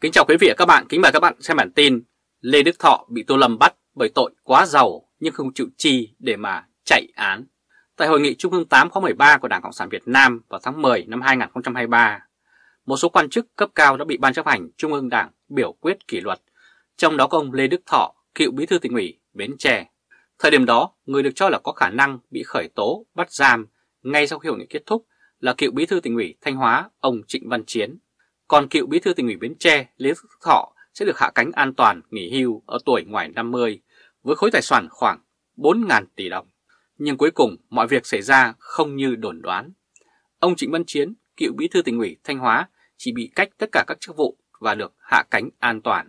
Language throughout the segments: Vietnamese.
Kính chào quý vị và các bạn, kính mời các bạn xem bản tin Lê Đức Thọ bị Tô Lâm bắt bởi tội quá giàu nhưng không chịu chi để mà chạy án. Tại Hội nghị Trung ương 8 khóa 13 của Đảng Cộng sản Việt Nam vào tháng 10 năm 2023, một số quan chức cấp cao đã bị Ban chấp hành Trung ương Đảng biểu quyết kỷ luật, trong đó có ông Lê Đức Thọ, cựu bí thư tỉnh ủy Bến Tre. Thời điểm đó, người được cho là có khả năng bị khởi tố, bắt giam ngay sau khi hội nghị kết thúc là cựu bí thư tỉnh ủy Thanh Hóa, ông Trịnh Văn Chiến. Còn cựu bí thư tỉnh ủy Bến Tre Lê Đức Thọ sẽ được hạ cánh an toàn nghỉ hưu ở tuổi ngoài 50 với khối tài sản khoảng 4.000 tỷ đồng. Nhưng cuối cùng mọi việc xảy ra không như đồn đoán. Ông Trịnh Văn Chiến, cựu bí thư tỉnh ủy Thanh Hóa chỉ bị cách tất cả các chức vụ và được hạ cánh an toàn.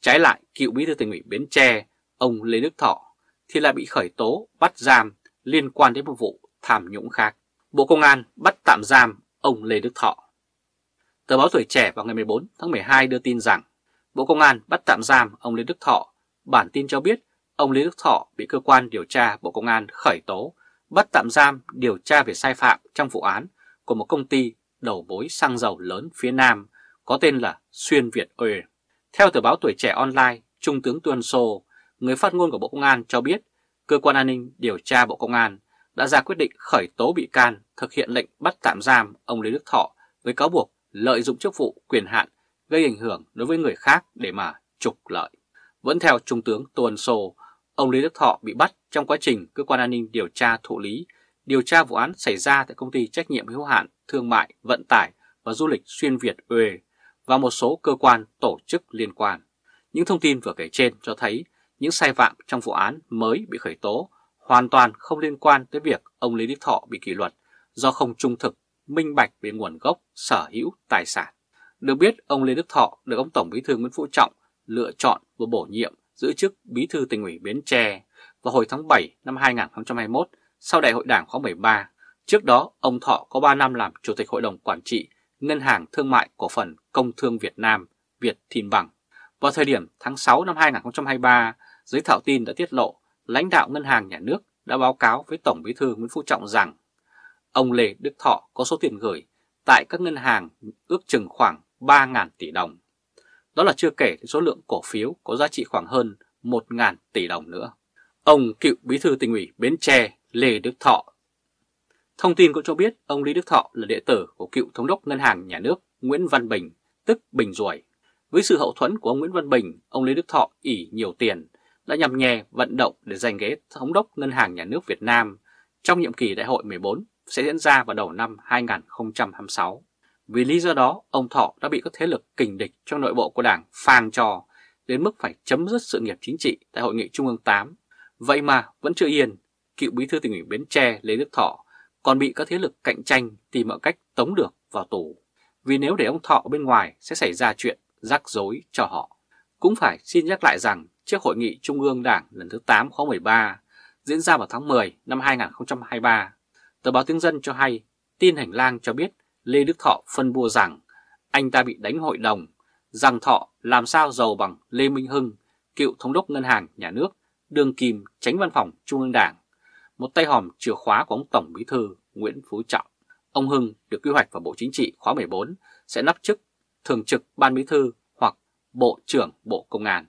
Trái lại, cựu bí thư tỉnh ủy Bến Tre, ông Lê Đức Thọ thì lại bị khởi tố, bắt giam liên quan đến một vụ tham nhũng khác. Bộ Công an bắt tạm giam ông Lê Đức Thọ. Tờ báo Tuổi Trẻ vào ngày 14 tháng 12 đưa tin rằng Bộ Công an bắt tạm giam ông Lê Đức Thọ. Bản tin cho biết ông Lê Đức Thọ bị cơ quan điều tra Bộ Công an khởi tố, bắt tạm giam điều tra về sai phạm trong vụ án của một công ty đầu mối xăng dầu lớn phía Nam có tên là Xuyên Việt Oil. Theo tờ báo Tuổi Trẻ Online, Trung tướng Tuân Sô, người phát ngôn của Bộ Công an cho biết cơ quan an ninh điều tra Bộ Công an đã ra quyết định khởi tố bị can thực hiện lệnh bắt tạm giam ông Lê Đức Thọ với cáo buộc lợi dụng chức vụ quyền hạn gây ảnh hưởng đối với người khác để mà trục lợi. Vẫn theo Trung tướng Tô Ân Sô, ông Lê Đức Thọ bị bắt trong quá trình cơ quan an ninh điều tra thụ lý, điều tra vụ án xảy ra tại công ty trách nhiệm hữu hạn thương mại, vận tải và du lịch xuyên Việt UE và một số cơ quan tổ chức liên quan. Những thông tin vừa kể trên cho thấy những sai phạm trong vụ án mới bị khởi tố hoàn toàn không liên quan tới việc ông Lê Đức Thọ bị kỷ luật do không trung thực, minh bạch về nguồn gốc, sở hữu, tài sản. Được biết, ông Lê Đức Thọ được ông Tổng Bí thư Nguyễn Phú Trọng lựa chọn và bổ nhiệm giữ chức Bí thư tỉnh ủy Bến Tre vào hồi tháng 7 năm 2021 sau Đại hội Đảng khóa 13. Trước đó, ông Thọ có 3 năm làm Chủ tịch Hội đồng Quản trị Ngân hàng Thương mại Cổ phần Công thương Việt Nam Việt Thìn Bằng. Vào thời điểm tháng 6 năm 2023, giới thảo tin đã tiết lộ lãnh đạo Ngân hàng Nhà nước đã báo cáo với Tổng Bí thư Nguyễn Phú Trọng rằng ông Lê Đức Thọ có số tiền gửi tại các ngân hàng ước chừng khoảng 3.000 tỷ đồng. Đó là chưa kể số lượng cổ phiếu có giá trị khoảng hơn 1.000 tỷ đồng nữa. Ông cựu bí thư tỉnh ủy Bến Tre Lê Đức Thọ Thông tin cũng cho biết ông Lý Đức Thọ là đệ tử của cựu thống đốc ngân hàng nhà nước Nguyễn Văn Bình, tức Bình Duổi. Với sự hậu thuẫn của ông Nguyễn Văn Bình, ông Lý Đức Thọ ỉ nhiều tiền đã nhằm nhè vận động để giành ghế thống đốc ngân hàng nhà nước Việt Nam trong nhiệm kỳ đại hội 14 sẽ diễn ra vào đầu năm 2026. Vì lý do đó, ông Thọ đã bị các thế lực kình địch trong nội bộ của đảng phang trò đến mức phải chấm dứt sự nghiệp chính trị tại Hội nghị Trung ương 8. Vậy mà vẫn chưa yên, cựu bí thư tỉnh ủy Bến Tre Lê Đức Thọ còn bị các thế lực cạnh tranh tìm mọi cách tống được vào tù. Vì nếu để ông Thọ ở bên ngoài sẽ xảy ra chuyện rắc rối cho họ. Cũng phải xin nhắc lại rằng trước Hội nghị Trung ương Đảng lần thứ 8 khóa 13 diễn ra vào tháng 10 năm 2023, tờ báo Tiếng Dân cho hay tin hành lang cho biết Lê Đức Thọ phân bua rằng anh ta bị đánh hội đồng, rằng Thọ làm sao giàu bằng Lê Minh Hưng, cựu thống đốc ngân hàng nhà nước, đường kim tránh văn phòng Trung ương Đảng, một tay hòm chìa khóa của ông Tổng Bí thư Nguyễn Phú Trọng. Ông Hưng được quy hoạch vào Bộ Chính trị khóa 14 sẽ nắp chức thường trực Ban Bí thư hoặc Bộ trưởng Bộ Công an.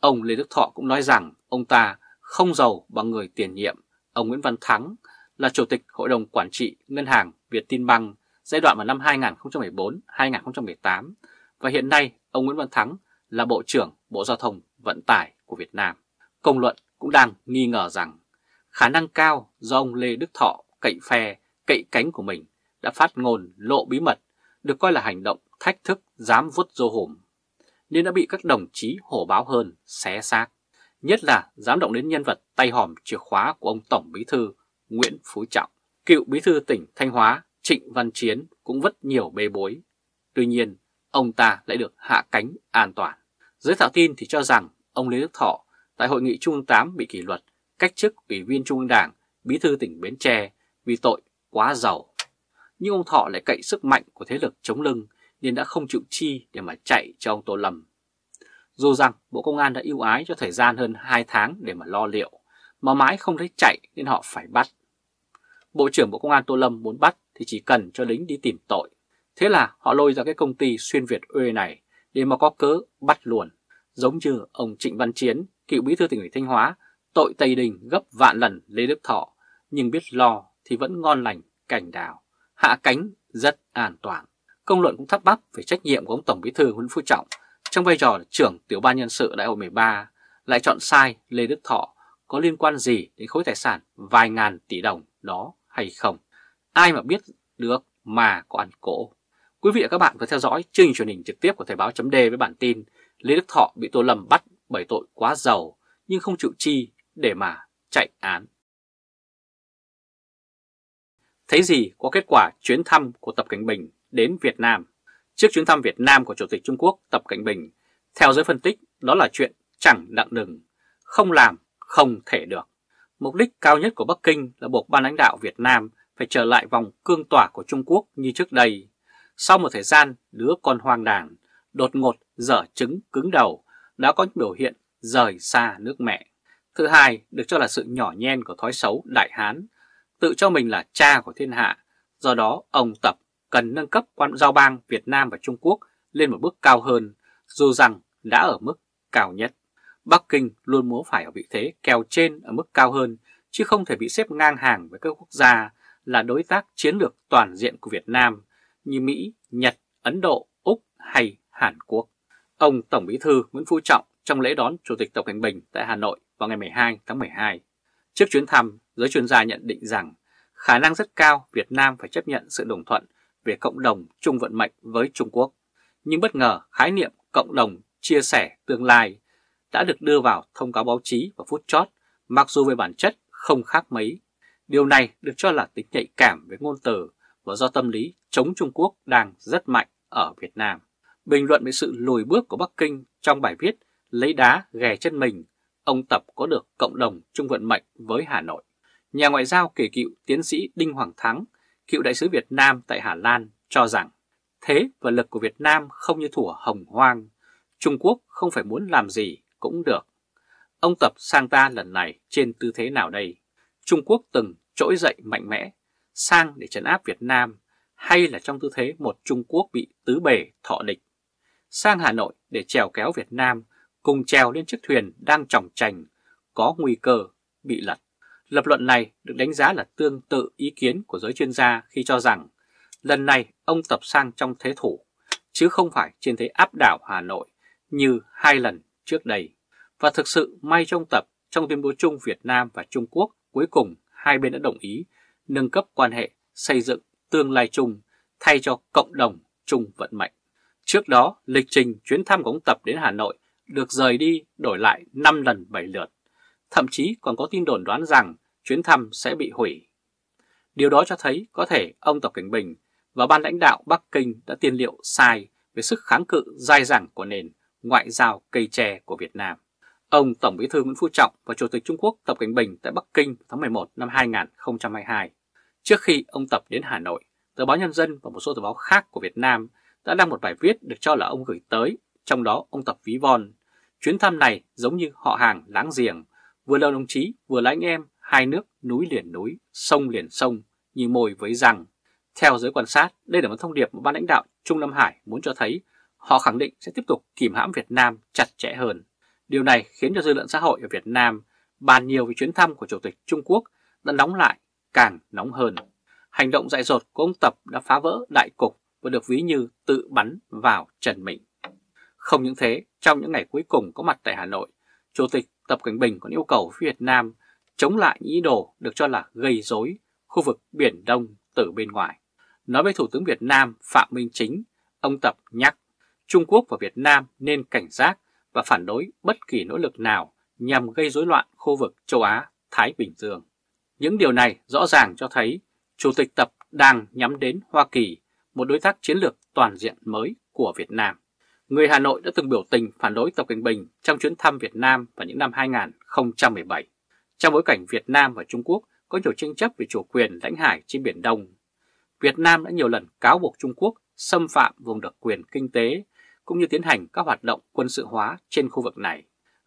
Ông Lê Đức Thọ cũng nói rằng ông ta không giàu bằng người tiền nhiệm. Ông Nguyễn Văn Thắng là Chủ tịch Hội đồng Quản trị Ngân hàng Việt Tin Băng giai đoạn vào năm 2014-2018 và hiện nay ông Nguyễn Văn Thắng là Bộ trưởng Bộ Giao thông Vận tải của Việt Nam. Công luận cũng đang nghi ngờ rằng khả năng cao do ông Lê Đức Thọ cậy phe, cậy cánh của mình đã phát ngôn lộ bí mật được coi là hành động thách thức dám vuốt dô hổm nên đã bị các đồng chí hổ báo hơn xé xác. Nhất là dám động đến nhân vật tay hòm chìa khóa của ông Tổng Bí Thư Nguyễn Phú Trọng. Cựu Bí Thư tỉnh Thanh Hóa Trịnh Văn Chiến cũng vất nhiều bê bối. Tuy nhiên, ông ta lại được hạ cánh an toàn. Giới thảo tin thì cho rằng ông Lê Đức Thọ tại Hội nghị Trung ương 8 bị kỷ luật, cách chức Ủy viên Trung ương Đảng, Bí thư tỉnh Bến Tre vì tội quá giàu. Nhưng ông Thọ lại cậy sức mạnh của thế lực chống lưng nên đã không chịu chi để mà chạy cho ông Tô Lâm. Dù rằng Bộ Công an đã ưu ái cho thời gian hơn 2 tháng để mà lo liệu, mà mãi không thấy chạy nên họ phải bắt. Bộ trưởng Bộ Công an Tô Lâm muốn bắt thì chỉ cần cho lính đi tìm tội. Thế là họ lôi ra cái công ty xuyên Việt Uê này để mà có cớ bắt luôn. Giống như ông Trịnh Văn Chiến, cựu bí thư tỉnh ủy Thanh Hóa, tội Tây Đình gấp vạn lần Lê Đức Thọ, nhưng biết lo thì vẫn ngon lành, cảnh đào, hạ cánh rất an toàn. Công luận cũng thắc mắc về trách nhiệm của ông Tổng bí thư Nguyễn Phú Trọng trong vai trò trưởng tiểu ban nhân sự đại hội 13 lại chọn sai Lê Đức Thọ có liên quan gì đến khối tài sản vài ngàn tỷ đồng đó hay không. Ai mà biết được mà có ăn cỗ. Quý vị và các bạn vừa theo dõi chương trình truyền hình trực tiếp của Thời báo chấm với bản tin Lê Đức Thọ bị Tô Lâm bắt bởi tội quá giàu nhưng không chịu chi để mà chạy án. Thấy gì có kết quả chuyến thăm của Tập Cảnh Bình đến Việt Nam? Trước chuyến thăm Việt Nam của Chủ tịch Trung Quốc Tập Cảnh Bình, theo giới phân tích đó là chuyện chẳng đặng đừng, không làm không thể được. Mục đích cao nhất của Bắc Kinh là buộc ban lãnh đạo Việt Nam phải trở lại vòng cương tỏa của Trung Quốc như trước đây. Sau một thời gian đứa con hoang đàn, đột ngột dở trứng cứng đầu đã có những biểu hiện rời xa nước mẹ. Thứ hai, được cho là sự nhỏ nhen của thói xấu Đại Hán, tự cho mình là cha của thiên hạ. Do đó, ông Tập cần nâng cấp quan giao bang Việt Nam và Trung Quốc lên một bước cao hơn, dù rằng đã ở mức cao nhất. Bắc Kinh luôn muốn phải ở vị thế kèo trên ở mức cao hơn, chứ không thể bị xếp ngang hàng với các quốc gia là đối tác chiến lược toàn diện của Việt Nam như Mỹ, Nhật, Ấn Độ, Úc hay Hàn Quốc. Ông Tổng Bí thư Nguyễn Phú Trọng trong lễ đón Chủ tịch Tập Cận Bình tại Hà Nội vào ngày 12 tháng 12. Trước chuyến thăm, giới chuyên gia nhận định rằng khả năng rất cao Việt Nam phải chấp nhận sự đồng thuận về cộng đồng chung vận mệnh với Trung Quốc. Nhưng bất ngờ khái niệm cộng đồng chia sẻ tương lai đã được đưa vào thông cáo báo chí và phút chót, mặc dù về bản chất không khác mấy. Điều này được cho là tính nhạy cảm với ngôn từ và do tâm lý chống Trung Quốc đang rất mạnh ở Việt Nam. Bình luận về sự lùi bước của Bắc Kinh trong bài viết Lấy đá ghè chân mình, ông Tập có được cộng đồng chung vận mệnh với Hà Nội. Nhà ngoại giao kể cựu tiến sĩ Đinh Hoàng Thắng, cựu đại sứ Việt Nam tại Hà Lan, cho rằng thế và lực của Việt Nam không như thủa hồng hoang. Trung Quốc không phải muốn làm gì cũng được. Ông Tập sang ta lần này trên tư thế nào đây? Trung Quốc từng trỗi dậy mạnh mẽ, sang để trấn áp Việt Nam hay là trong tư thế một Trung Quốc bị tứ bề thọ địch? Sang Hà Nội để trèo kéo Việt Nam cùng trèo lên chiếc thuyền đang tròng trành, có nguy cơ bị lật. Lập luận này được đánh giá là tương tự ý kiến của giới chuyên gia khi cho rằng lần này ông Tập sang trong thế thủ, chứ không phải trên thế áp đảo Hà Nội như hai lần trước đây. Và thực sự may trong tập trong tuyên bố chung Việt Nam và Trung Quốc cuối cùng hai bên đã đồng ý nâng cấp quan hệ xây dựng tương lai chung thay cho cộng đồng chung vận mệnh. Trước đó, lịch trình chuyến thăm của ông Tập đến Hà Nội được rời đi đổi lại 5 lần 7 lượt. Thậm chí còn có tin đồn đoán rằng chuyến thăm sẽ bị hủy. Điều đó cho thấy có thể ông Tập Cảnh Bình và ban lãnh đạo Bắc Kinh đã tiên liệu sai về sức kháng cự dai dẳng của nền ngoại giao cây tre của Việt Nam. Ông Tổng Bí thư Nguyễn Phú Trọng và Chủ tịch Trung Quốc Tập Cảnh Bình tại Bắc Kinh tháng 11 năm 2022. Trước khi ông Tập đến Hà Nội, tờ báo Nhân dân và một số tờ báo khác của Việt Nam đã đăng một bài viết được cho là ông gửi tới, trong đó ông Tập ví von. Chuyến thăm này giống như họ hàng láng giềng, vừa là đồng chí vừa là anh em, hai nước núi liền núi, sông liền sông, như môi với răng. Theo giới quan sát, đây là một thông điệp mà ban lãnh đạo Trung Nam Hải muốn cho thấy họ khẳng định sẽ tiếp tục kìm hãm Việt Nam chặt chẽ hơn. Điều này khiến cho dư luận xã hội ở Việt Nam bàn nhiều về chuyến thăm của Chủ tịch Trung Quốc đã nóng lại càng nóng hơn. Hành động dại dột của ông Tập đã phá vỡ đại cục và được ví như tự bắn vào trần mình. Không những thế, trong những ngày cuối cùng có mặt tại Hà Nội, Chủ tịch Tập Cảnh Bình còn yêu cầu phía Việt Nam chống lại những ý đồ được cho là gây rối khu vực Biển Đông từ bên ngoài. Nói với Thủ tướng Việt Nam Phạm Minh Chính, ông Tập nhắc Trung Quốc và Việt Nam nên cảnh giác và phản đối bất kỳ nỗ lực nào nhằm gây rối loạn khu vực châu Á-Thái Bình Dương. Những điều này rõ ràng cho thấy Chủ tịch Tập đang nhắm đến Hoa Kỳ, một đối tác chiến lược toàn diện mới của Việt Nam. Người Hà Nội đã từng biểu tình phản đối Tập Cận Bình trong chuyến thăm Việt Nam vào những năm 2017. Trong bối cảnh Việt Nam và Trung Quốc có nhiều tranh chấp về chủ quyền lãnh hải trên Biển Đông, Việt Nam đã nhiều lần cáo buộc Trung Quốc xâm phạm vùng đặc quyền kinh tế cũng như tiến hành các hoạt động quân sự hóa trên khu vực này.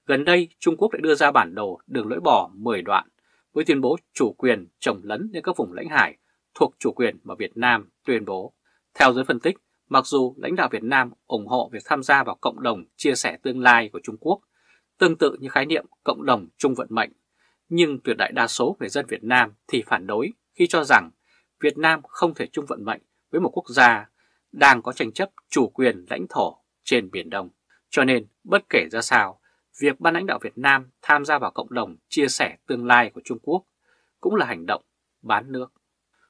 Gần đây, Trung Quốc đã đưa ra bản đồ đường lưỡi bò 10 đoạn với tuyên bố chủ quyền trồng lấn lên các vùng lãnh hải thuộc chủ quyền mà Việt Nam tuyên bố. Theo giới phân tích, Mặc dù lãnh đạo Việt Nam ủng hộ việc tham gia vào cộng đồng chia sẻ tương lai của Trung Quốc, tương tự như khái niệm cộng đồng chung vận mệnh, nhưng tuyệt đại đa số người dân Việt Nam thì phản đối khi cho rằng Việt Nam không thể chung vận mệnh với một quốc gia đang có tranh chấp chủ quyền lãnh thổ trên Biển Đông. Cho nên, bất kể ra sao, việc ban lãnh đạo Việt Nam tham gia vào cộng đồng chia sẻ tương lai của Trung Quốc cũng là hành động bán nước.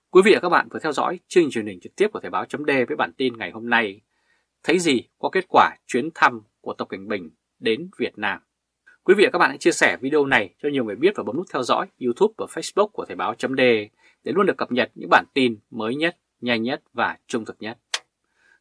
Quý vị và các bạn vừa theo dõi chương trình truyền hình trực tiếp của Thời báo chấm với bản tin ngày hôm nay. Thấy gì qua kết quả chuyến thăm của Tập Cảnh Bình đến Việt Nam? Quý vị và các bạn hãy chia sẻ video này cho nhiều người biết và bấm nút theo dõi YouTube và Facebook của Thời báo chấm để luôn được cập nhật những bản tin mới nhất, nhanh nhất và trung thực nhất.